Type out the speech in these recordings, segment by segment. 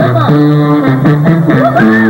啊！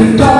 the